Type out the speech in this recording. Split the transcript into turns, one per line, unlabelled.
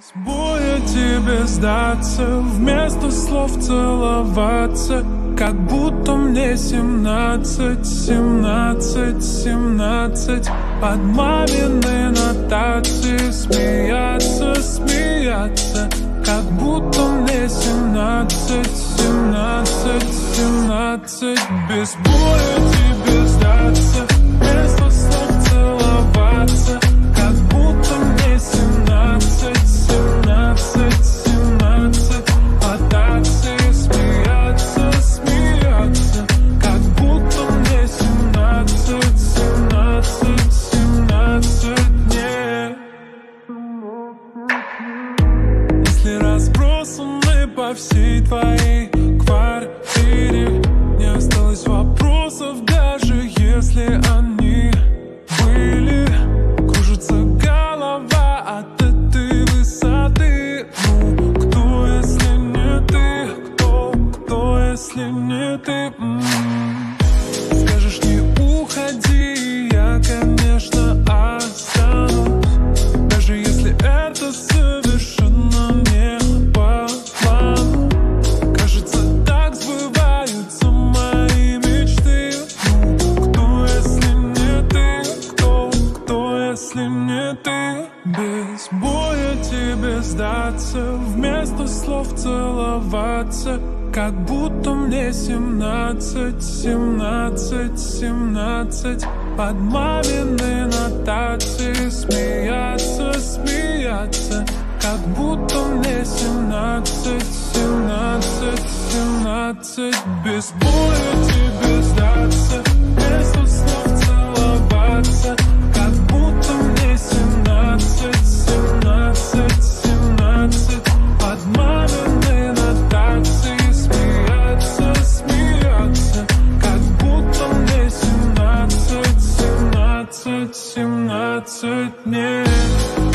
С тебе сдаться, вместо слов целоваться. Как будто мне семнадцать, семнадцать, семнадцать. Под мамины нотации смеяться, смеяться. Как будто мне семнадцать, семнадцать, семнадцать. Без боя тебе сдаться, всей твоей квартире Не осталось вопросов, даже если они были Кружится голова от этой высоты Ну, кто, если не ты? Кто, кто, если не ты? М. Скажешь, Без боя тебе сдаться Вместо слов целоваться. Как будто мне семнадцать, семнадцать, семнадцать. Под мамины нотации смеяться, смеяться. Как будто мне семнадцать, семнадцать, семнадцать. Без боя тебе сдаться Вместо слов семнадцать, нет